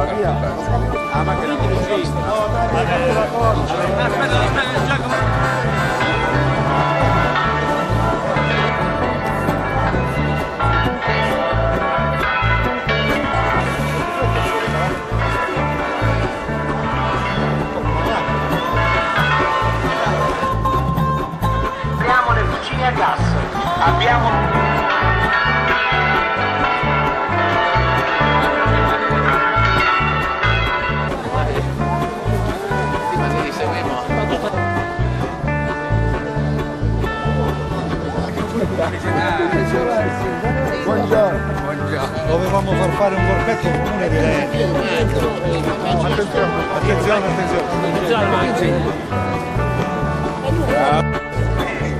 Ah, ma che non Aspetta, aspetta, Giacomo. Abbiamo le fucine a gas. Abbiamo... Buongiorno. Dovevamo far fare un corpetto comune direi. Attenzione, attenzione, attenzione.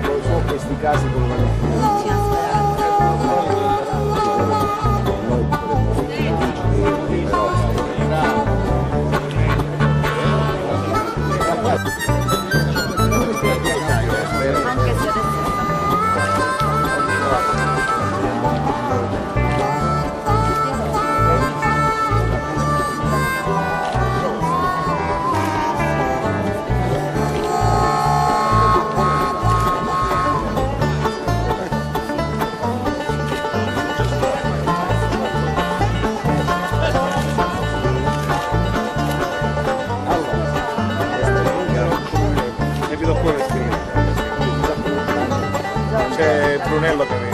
Non so questi casi come Brunello. che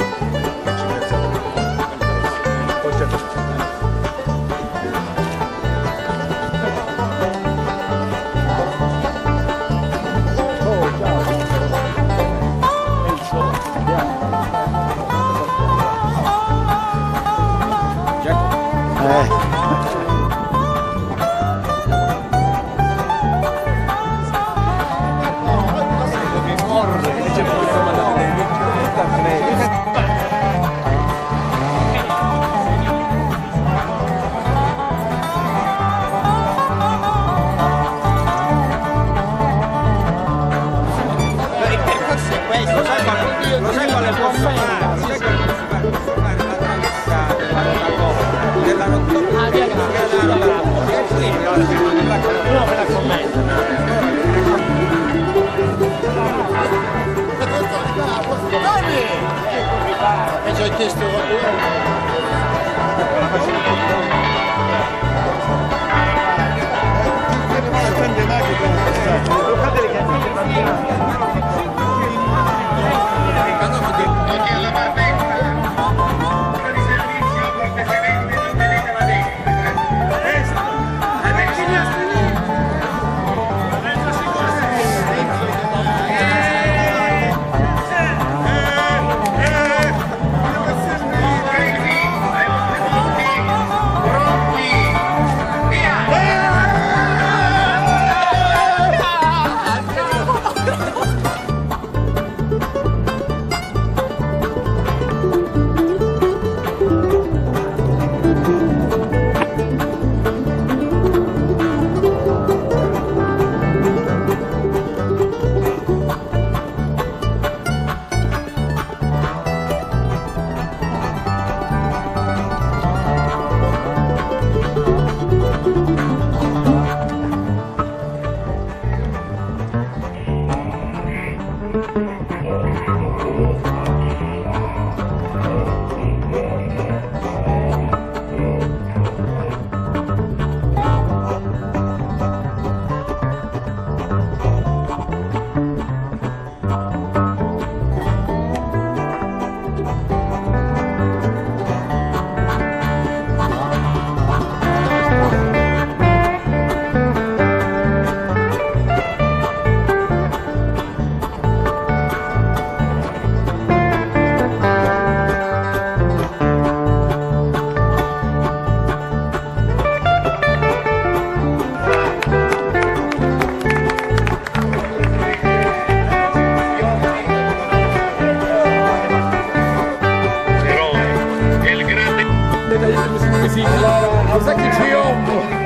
majorité, c'était européen. Così, cosa che ci offro?